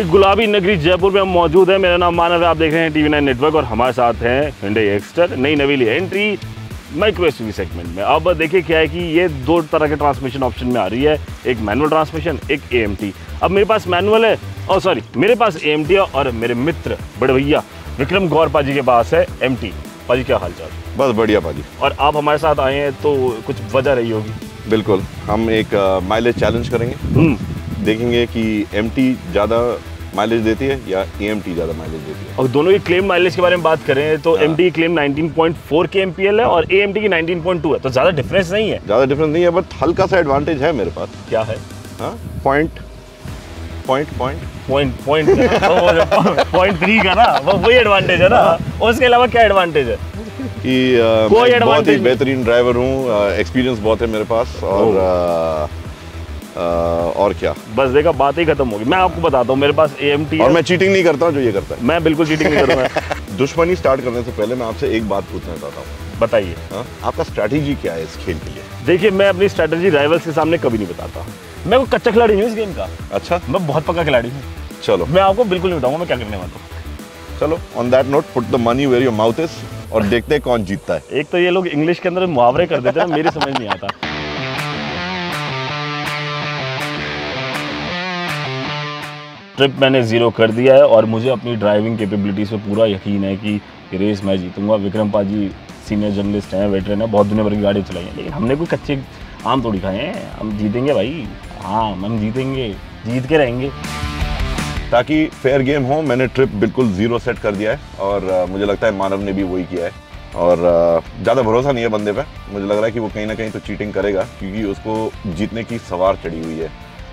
भाई गुलाबी नगरी जयपुर में हम मौजूद है। मेरा नाम मानव है आप देख रहे हैं टीवी नाइन नेटवर्क और हमारे साथ हैं हिंडे एक्सटर नई नवीली एंट्री माइक्रो एस सेगमेंट में। अब देखिए क्या है कि ये दो तरह के ट्रांसमिशन ऑप्शन में आ रही है। एक मैनुअल ट्रांसमिशन एक ए अब मेरे पास मैनुअल है और सॉरी मेरे पास ए है और मेरे मित्र बड़े भैया विक्रम गौर पाजी के पास है एम पाजी क्या हाल चाल बस बढ़िया पाजी। और आप हमारे साथ आए हैं तो कुछ वजह रही होगी। बिल्कुल हम एक माइलेज चैलेंज करेंगे। हम्म। देखेंगे कि एमटी ज़्यादा माइलेज देती है या ए ज़्यादा माइलेज देती है? और दोनों की क्लेम माइलेज के बारे में बात करें तो। एम टी क्लेम 19.4 के एम है और ए की 19.2 है तो ज़्यादा डिफरेंस नहीं है। ज़्यादा डिफरेंस नहीं है बट हल्का सा एडवांटेज है मेरे पास। क्या है? हाँ point point point point point point three का ना वो वही एडवांटेज है ना। उसके अलावा क्या एडवांटेज है? कि मैं बहुत ही बेहतरीन ड्राइवर हूँ एक्सपीरियंस बहुत है मेरे पास और और क्या? बस देखा बात ही खत्म होगी। मैं आपको बताता हूँ मेरे पास ए और मैं चीटिंग नहीं करता जो ये करता है। मैं बिल्कुल चीटिंग नहीं करूँगा। दुश्मनी स्टार्ट करने से पहले मैं आपसे एक बात पूछना चाहता हूँ। बताइए। हाँ? आपका स्ट्रैटेजी क्या है इस खेल के लिए? देखिए मैं अपनी स्ट्रेटजी राइवल्स के सामने कभी नहीं बताता। मैं कोई कच्चा खिलाड़ी हूँ इस गेम का। अच्छा। मैं बहुत पक्का खिलाड़ी हूँ। चलो। मैं आपको बिल्कुल नहीं बताऊँगा मैं क्या करने वाला हूँ। चलो on that note put the money where your mouth is और देखते हैं कौन जीतता है। एक तो ये लोग इंग्लिश के अंदर मुहावरे कर देते हैं मेरी समझ नहीं आता। ट्रिप मैंने ज़ीरो कर दिया है और मुझे अपनी ड्राइविंग कैपेबिलिटीज़ पे पूरा यकीन है कि रेस मैं जीतूँगा। विक्रम पाजी सीनियर जर्नलिस्ट हैं वेटरन हैं बहुत दुनिया भर की गाड़ी चलाई हैं लेकिन हमने कोई कच्चे आम तोड़ी खाए हैं। हम जीतेंगे भाई। हाँ हम जीतेंगे जीत के रहेंगे। ताकि फेयर गेम हो मैंने ट्रिप बिल्कुल ज़ीरो सेट कर दिया है और मुझे लगता है मानव ने भी वही किया है। और ज़्यादा भरोसा नहीं है बंदे पे। मुझे लग रहा है कि वो कहीं ना कहीं तो चीटिंग करेगा क्योंकि उसको जीतने की सवार चढ़ी हुई है।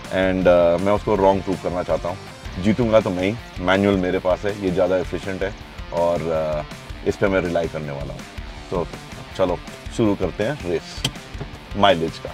एंड uh, मैं उसको रॉन्ग प्रूव करना चाहता हूँ। जीतूँगा तो मैं ही मैनुअल मेरे पास है, ये ज़्यादा एफिशिएंट है और इस पे मैं रिलाई करने वाला हूँ। तो चलो, शुरू करते हैं रेस माइलेज का।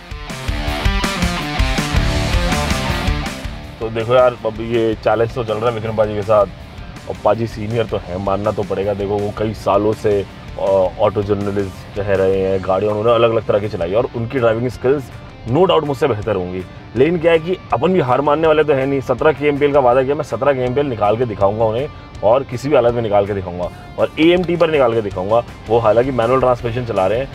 तो देखो यार, अब ये चैलेंज तो चल रहा है विक्रम पाजी के साथ। और पाजी सीनियर तो है, मानना तो पड़ेगा। देखो, वो कई सालों से ऑटो जर्नलिस्ट रह रहे हैं, गाड़ियाँ उन्होंने अलग अलग तरह की चलाई और उनकी ड्राइविंग स्किल्स नो डाउट मुझसे बेहतर होंगी। लेकिन क्या है कि अपन भी हार मानने वाले तो है नहीं। सत्रह के एम का वादा किया, मैं सत्रह के एम निकाल के दिखाऊँगा उन्हें और किसी भी हालत में निकाल के दिखाऊँगा। और ए पर निकाल के दिखाऊँगा। वो हालाँकि मैनुअल ट्रांसमिशन चला रहे हैं।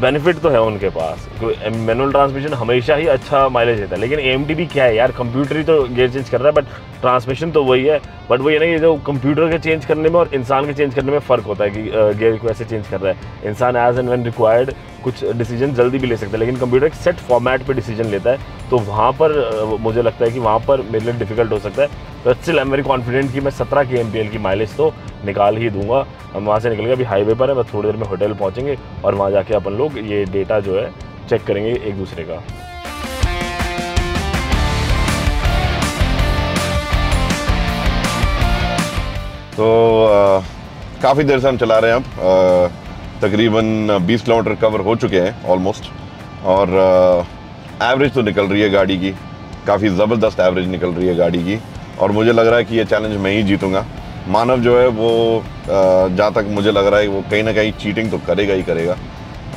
बेनिफिट तो है उनके पास। मैनुअल ट्रांसमिशन हमेशा ही अच्छा माइलेज देता है। लेकिन एम भी क्या है यार कंप्यूटर ही तो गेयर चेंज कर रहा है बट ट्रांसमिशन तो वही है। बट वही है ना कि जो कंप्यूटर के चेंज करने में और इंसान के चेंज करने में फ़र्क होता है कि गेयर को ऐसे चेंज कर रहा है। इंसान एज एंड वन रिक्वायर्ड कुछ डिसीज़न जल्दी भी ले सकता है, लेकिन कंप्यूटर एक सेट फॉर्मेट पे डिसीज़न लेता है। तो वहाँ पर मुझे लगता है कि वहाँ पर मेरे लिए डिफ़िकल्ट हो सकता है। तो still I am very confident कि मैं सत्रह के एम की माइलेज तो निकाल ही दूँगा। हम वहाँ से निकल गए अभी हाईवे पर है, बस थोड़ी देर में होटल पहुँचेंगे और वहाँ जाके अपन लोग ये डेटा जो है चेक करेंगे एक दूसरे का। तो काफ़ी देर से हम चला रहे हैं अब। तकरीबन 20 किलोमीटर कवर हो चुके हैं ऑलमोस्ट और एवरेज तो निकल रही है गाड़ी की। काफ़ी ज़बरदस्त एवरेज निकल रही है गाड़ी की। और मुझे लग रहा है कि ये चैलेंज मैं ही जीतूँगा। मानव जो है वो जहाँ तक मुझे लग रहा है वो कहीं ना कहीं चीटिंग तो करेगा ही करेगा।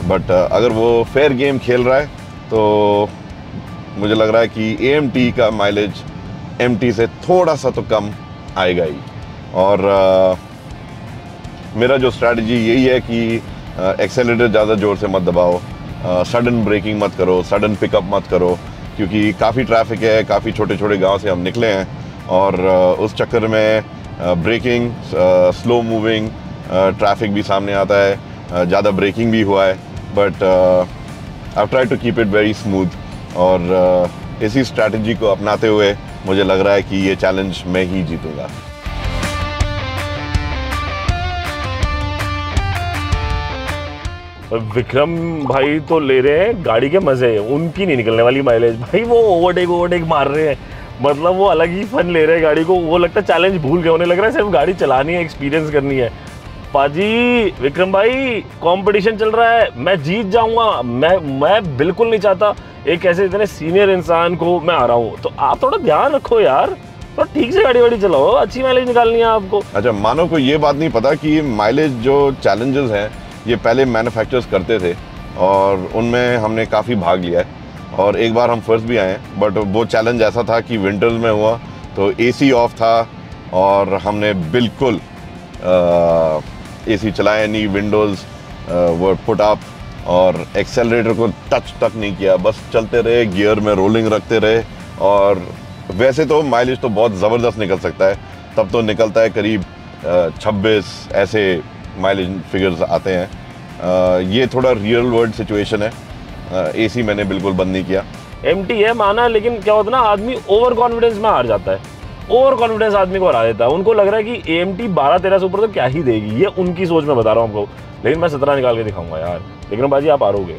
बट अगर वो फेयर गेम खेल रहा है तो मुझे लग रहा है कि ए का माइलेज एमटी से थोड़ा सा तो कम आएगा ही। और अ, मेरा जो स्ट्रैटेजी यही है कि एक्सेलेटर ज़्यादा ज़ोर से मत दबाओ सडन ब्रेकिंग मत करो सडन पिकअप मत करो क्योंकि काफ़ी ट्रैफ़िक है काफ़ी छोटे छोटे गाँव से हम निकले हैं। और अ, उस चक्कर में ब्रेकिंग स्लो मूविंग ट्रैफ़िक भी सामने आता है ज़्यादा ब्रेकिंग भी हुआ है। But I try to keep it very smooth और अ, इसी स्ट्रैटेजी को अपनाते हुए मुझे लग रहा है कि ये चैलेंज मैं ही जीतूँगा। विक्रम भाई तो ले रहे हैं गाड़ी के मज़े उनकी नहीं निकलने वाली माइलेज भाई वो ओवरटेक ओवरटेक मार रहे हैं। मतलब वो अलग ही फन ले रहे हैं गाड़ी को। वो लगता है चैलेंज भूल गए। उन्हें लग रहा है सिर्फ़ गाड़ी चलानी है एक्सपीरियंस करनी है। पाजी, विक्रम भाई कंपटीशन चल रहा है। मैं जीत जाऊँगा। मैं मैं बिल्कुल नहीं चाहता एक ऐसे इतने सीनियर इंसान को मैं आ रहा हूँ तो आप थोड़ा ध्यान रखो यार। थोड़ा ठीक से गाड़ी वाड़ी चलाओ। अच्छी माइलेज निकालनी है आपको। अच्छा मानो को ये बात नहीं पता कि माइलेज जो चैलेंजेस हैं, ये पहले मैन्युफैक्चरर्स करते थे और उनमें हमने काफ़ी भाग लिया है। और एक बार हम फ़र्स्ट भी आए बट वो चैलेंज ऐसा था कि विंटर्स में हुआ तो एसी ऑफ़ था और हमने बिल्कुल एसी चलाया नहीं विंडोज़ वो पुट अप और एक्सेलरेटर को टच तक नहीं किया। बस चलते रहे गियर में रोलिंग रखते रहे और वैसे तो माइलेज तो बहुत ज़बरदस्त निकल सकता है। तब तो निकलता है करीब छब्बीस ऐसे माइलेज फिगर्स आते हैं। अ, ये थोड़ा रियल वर्ल्ड सिचुएशन है। एसी मैंने बिल्कुल बंद नहीं किया। एमटी है माना लेकिन क्या होता है ना आदमी ओवर कॉन्फिडेंस में हार जाता है। ओवर कॉन्फिडेंस आदमी को हरा देता है। उनको लग रहा है कि ए एम टी बारह तेरह से ऊपर तो क्या ही देगी। ये उनकी सोच में बता रहा हूँ आपको। लेकिन मैं सत्रह निकाल के दिखाऊँगा यार। लेकिन बाजी आप हारोगे।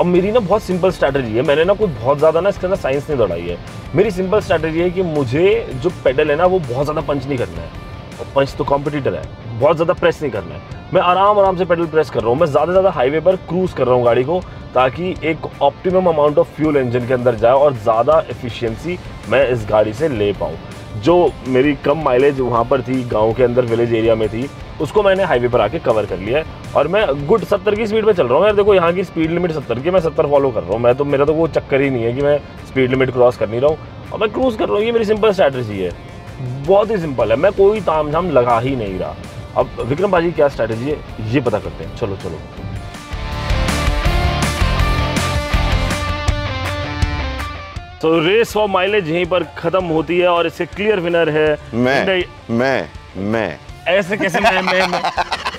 अब मेरी ना बहुत सिंपल स्ट्रैटेजी है। मैंने ना कुछ बहुत ज़्यादा ना इसके अंदर साइंस नहीं दौड़ाई है। मेरी सिंपल स्ट्रैटेजी है कि मुझे जो पेडल है ना, वो बहुत ज़्यादा पंच नहीं करना है। और पंच तो कॉम्पिटिटर है। बहुत ज़्यादा प्रेस नहीं करना है। मैं आराम आराम से पेडल प्रेस कर रहा हूँ। मैं ज़्यादा से ज़्यादा हाईवे पर क्रूज कर रहा हूँ गाड़ी को। ताकि एक optimum amount of fuel engine के अंदर जाए और ज़्यादा एफिशिएंसी मैं इस गाड़ी से ले पाऊँ। जो मेरी कम माइलेज वहाँ पर थी, गाँव के अंदर विलेज एरिया में थी, उसको मैंने हाईवे पर आके कवर कर लिया है। और मैं गुड सत्तर की स्पीड पे चल रहा हूँ। यार देखो, यहाँ की स्पीड लिमिट सत्तर की, मैं सत्तर फॉलो कर रहा हूँ। मैं तो मेरा तो वो चक्कर ही नहीं है कि मैं स्पीड लिमिट क्रॉस कर नहीं रहा हूँ। और मैं क्रूज कर रहा हूँ, ये मेरी सिंपल स्ट्रैटेजी है। बहुत ही सिंपल है। मैं कोई ताम झाम लगा ही नहीं रहा। अब विक्रम भाजी क्या स्ट्रैटेजी है, ये पता करते हैं। चलो चलो। तो रेस फॉर माइलेज यहीं पर खत्म होती है और इसके क्लियर विनर है मैं मैं मैं। ऐसे कैसे मैं मैं, मैं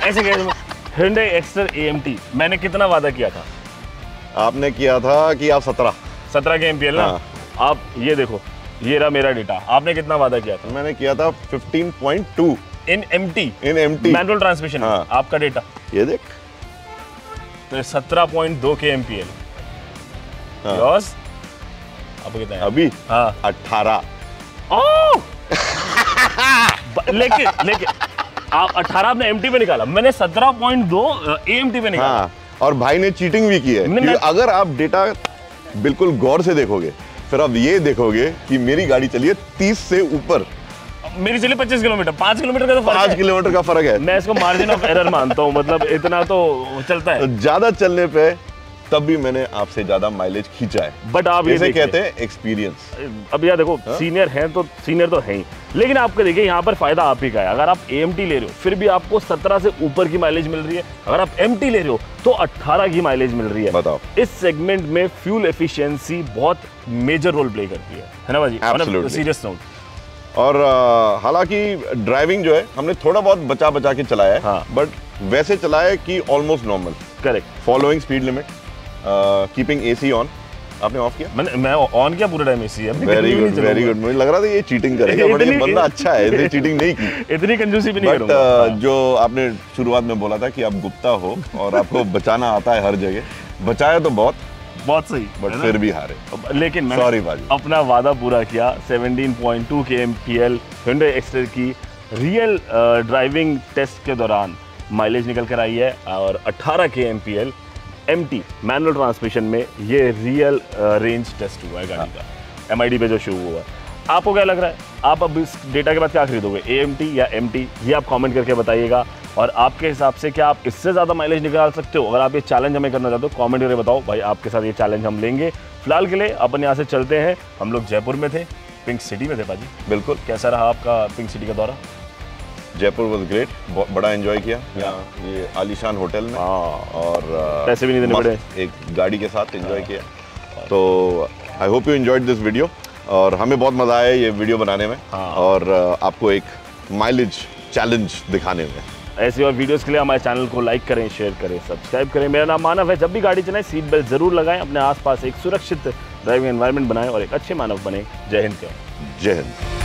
ऐसे कैसे Hyundai Exter AMT मैंने कितना वादा किया था? आपने किया था कि आप सत्रह। सत्रह के एमपीएल ना? हाँ। आप ये देखो ये रहा मेरा डेटा आपने कितना वादा किया था? मैंने किया था 15.2 in MT in MT manual transmission हाँ। आपका डेटा ये देख। तो सत्रह पॉइंट दो के एमपीएल हाँ। कितना अभी? हाँ। 18 लेकिन लेकिन आप 18 आपने एमटी पे निकाला। मैंने 17.2 एएमटी पे निकाला। हाँ और भाई ने चीटिंग भी की है। मैं- अगर आप डेटा बिल्कुल गौर से देखोगे फिर आप ये देखोगे कि मेरी गाड़ी चली है 30 से ऊपर। मेरी चली 25 किलोमीटर। पाँच किलोमीटर का तो फ़र्क पाँच किलोमीटर का फ़र्क है। मैं इसको मार्जिन ऑफ़ एरर मानता हूँ मतलब इतना तो चलता है। ज़्यादा चलने पे तब भी मैंने आपसे ज़्यादा माइलेज खींचा है। बट आप ये कहते हैं एक्सपीरियंस अब यार देखो सीनियर हैं तो सीनियर तो है ही। लेकिन आपको देखिए यहाँ पर फ़ायदा आप ही का है। अगर आप एम ले रहे हो फिर भी आपको 17 से ऊपर की माइलेज मिल रही है। अगर आप एमटी ले रहे हो तो 18 की माइलेज मिल रही है। बताओ। इस सेगमेंट में फ्यूल एफिशिएंसी बहुत मेजर रोल प्ले करती है। है ना भाजी सीरियस नोट और हालाँकि ड्राइविंग जो है हमने थोड़ा बहुत बचा बचा के चलाया है हाँ। बट वैसे चलाया है कि almost normal correct following speed limit keeping AC on आपने ऑफ़ किया? मैंने मैं ऑन किया पूरा टाइम इसी अब वेरी गुड वेरी गुड मुझे लग रहा था ये चीटिंग करेगा बट ये बंदा अच्छा है इसने चीटिंग नहीं की। इतनी कंजूसी भी नहीं बट करूँगा। जो आपने शुरुआत में बोला था कि आप गुप्ता हो और आपको बचाना आता है हर जगह बचाया तो बहुत। बहुत सही बट फिर भी हारे। लेकिन मैंने Sorry, बाजी। अपना वादा पूरा किया 17.2 K M P L Hyundai Exter की रियल ड्राइविंग टेस्ट के दौरान। माइलेज निकल कर आई है और 18 K M P L M T manual transmission में ये रियल रेंज टेस्ट हुआ है गाड़ी का। एम आई डी पे जो शुरू हुआ है। आपको क्या लग रहा है? आप अब इस डेटा के बाद क्या खरीदोगे? ए एम टी या एम टी ये आप कमेंट करके बताइएगा। और आपके हिसाब से क्या आप इससे ज़्यादा माइलेज निकाल सकते हो? अगर आप ये चैलेंज हमें करना चाहते हो कमेंट करके बताओ। भाई आपके साथ ये चैलेंज हम लेंगे। फ़िलहाल के लिए अपन यहाँ से चलते हैं। हम लोग जयपुर में थे पिंक सिटी में थे भाजी। बिल्कुल। कैसा रहा आपका पिंक सिटी का दौरा? जयपुर वॉज़ ग्रेट बड़ा एंजॉय किया। यहाँ ये आलिशान होटल में। हाँ। और पैसे भी नहीं देने पड़े। एक गाड़ी के साथ एंजॉय किया। तो I hope you enjoyed this video और हमें बहुत मज़ा आया ये वीडियो बनाने में। हाँ। और आपको एक माइलेज चैलेंज दिखाने में। ऐसे और वीडियोस के लिए हमारे चैनल को लाइक करें शेयर करें सब्सक्राइब करें। मेरा नाम मानव है। जब भी गाड़ी चलाएँ सीट बेल्ट ज़रूर लगाएँ। अपने आसपास एक सुरक्षित ड्राइविंग एनवायरनमेंट बनाएँ और एक अच्छे मानव बने। जय हिंद। जय हिंद।